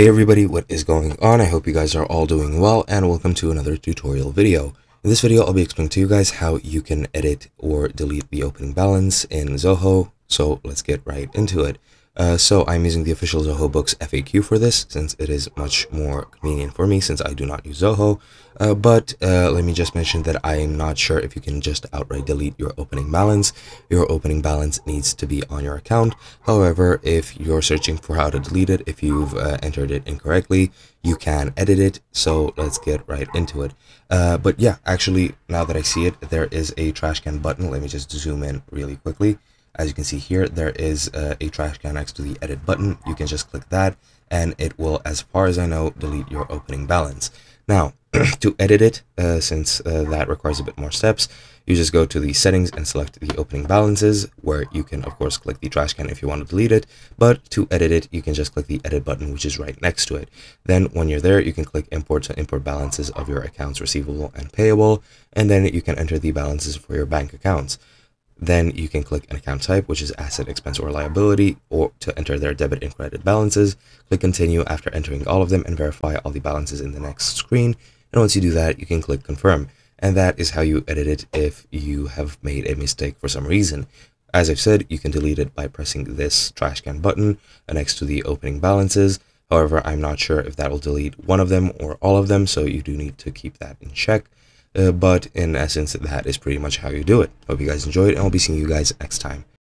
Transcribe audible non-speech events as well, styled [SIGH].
Hey everybody, what is going on? I hope you guys are all doing well and welcome to another tutorial video. In this video, I'll be explaining to you guys how you can edit or delete the opening balance in Zoho. So let's get right into it. Uh, so I'm using the official Zoho Books FAQ for this since it is much more convenient for me since I do not use Zoho. Uh, but uh, let me just mention that I am not sure if you can just outright delete your opening balance. Your opening balance needs to be on your account. However, if you're searching for how to delete it, if you've uh, entered it incorrectly, you can edit it. So let's get right into it. Uh, but yeah, actually, now that I see it, there is a trash can button. Let me just zoom in really quickly. As you can see here, there is uh, a trash can next to the edit button. You can just click that and it will, as far as I know, delete your opening balance. Now, [CLEARS THROAT] to edit it, uh, since uh, that requires a bit more steps, you just go to the settings and select the opening balances, where you can, of course, click the trash can if you want to delete it. But to edit it, you can just click the edit button, which is right next to it. Then when you're there, you can click import to import balances of your accounts receivable and payable, and then you can enter the balances for your bank accounts. Then you can click an account type, which is asset, expense, or liability, or to enter their debit and credit balances. Click continue after entering all of them and verify all the balances in the next screen. And once you do that, you can click confirm. And that is how you edit it if you have made a mistake for some reason. As I've said, you can delete it by pressing this trash can button next to the opening balances. However, I'm not sure if that will delete one of them or all of them, so you do need to keep that in check. Uh, but in essence, that is pretty much how you do it. Hope you guys enjoyed, and I'll be seeing you guys next time.